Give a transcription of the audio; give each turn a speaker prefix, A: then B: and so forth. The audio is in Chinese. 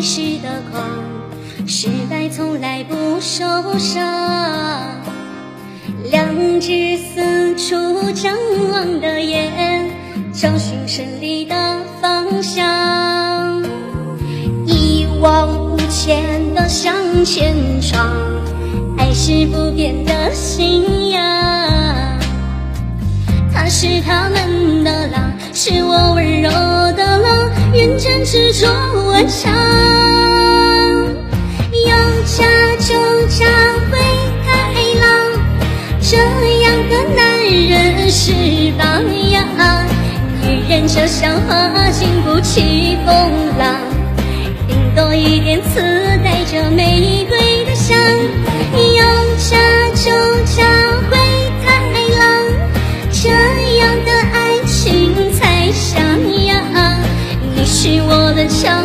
A: 时的狂，失败从来不受伤。两只四处张望的眼，找寻胜利的方向。一往无前的向前闯，爱是不变的信仰。他是他们的狼，是我温柔，执着顽强。要嫁就嫁灰太狼，这样的男人是榜样。女人就像花，经不起风浪，顶多一点刺，带着玫瑰的香。是我的强，